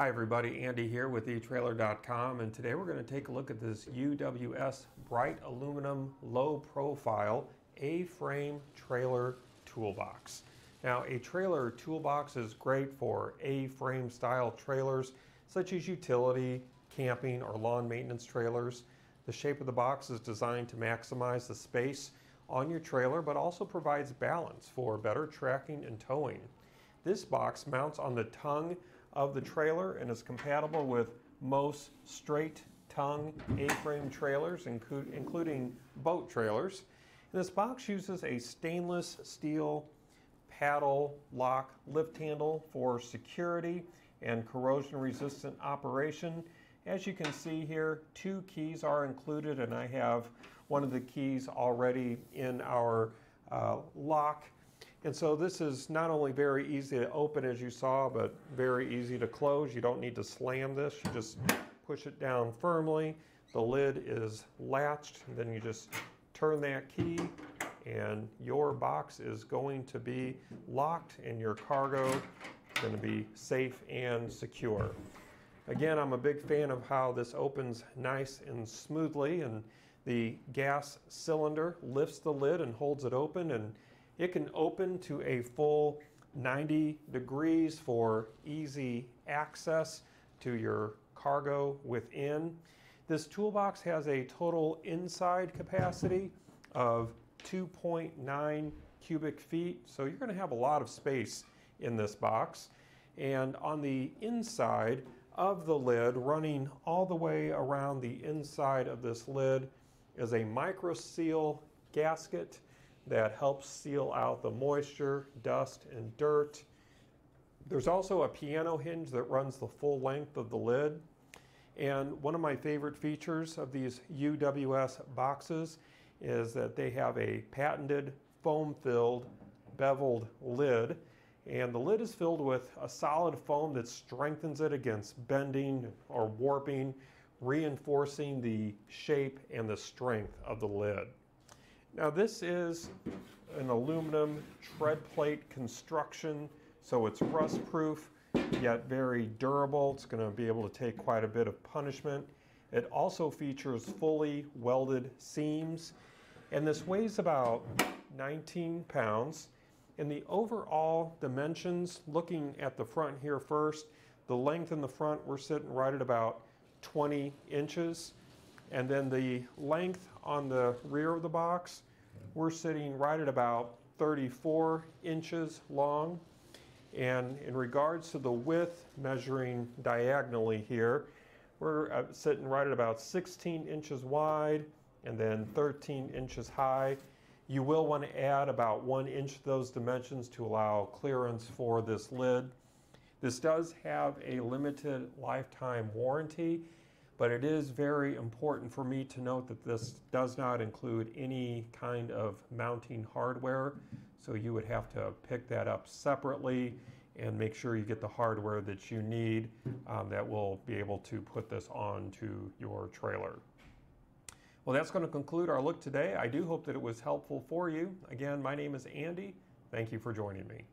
Hi everybody, Andy here with eTrailer.com and today we're going to take a look at this UWS Bright Aluminum Low Profile A-Frame Trailer Toolbox. Now a trailer toolbox is great for A-frame style trailers such as utility, camping, or lawn maintenance trailers. The shape of the box is designed to maximize the space on your trailer but also provides balance for better tracking and towing. This box mounts on the tongue of the trailer and is compatible with most straight tongue A-frame trailers, including boat trailers. And this box uses a stainless steel paddle lock lift handle for security and corrosion resistant operation. As you can see here, two keys are included and I have one of the keys already in our uh, lock and so this is not only very easy to open as you saw, but very easy to close. You don't need to slam this. You just push it down firmly. The lid is latched. Then you just turn that key and your box is going to be locked and your cargo is going to be safe and secure. Again, I'm a big fan of how this opens nice and smoothly and the gas cylinder lifts the lid and holds it open and it can open to a full 90 degrees for easy access to your cargo within. This toolbox has a total inside capacity of 2.9 cubic feet, so you're going to have a lot of space in this box. And on the inside of the lid, running all the way around the inside of this lid, is a micro seal gasket that helps seal out the moisture, dust, and dirt. There's also a piano hinge that runs the full length of the lid. And one of my favorite features of these UWS boxes is that they have a patented foam-filled beveled lid. And the lid is filled with a solid foam that strengthens it against bending or warping, reinforcing the shape and the strength of the lid. Now this is an aluminum tread plate construction, so it's rust proof, yet very durable. It's going to be able to take quite a bit of punishment. It also features fully welded seams, and this weighs about 19 pounds. In the overall dimensions, looking at the front here first, the length in the front, we're sitting right at about 20 inches. And then the length on the rear of the box, we're sitting right at about 34 inches long. And in regards to the width, measuring diagonally here, we're uh, sitting right at about 16 inches wide and then 13 inches high. You will want to add about one inch of those dimensions to allow clearance for this lid. This does have a limited lifetime warranty but it is very important for me to note that this does not include any kind of mounting hardware. So you would have to pick that up separately and make sure you get the hardware that you need um, that will be able to put this onto your trailer. Well, that's going to conclude our look today. I do hope that it was helpful for you. Again, my name is Andy. Thank you for joining me.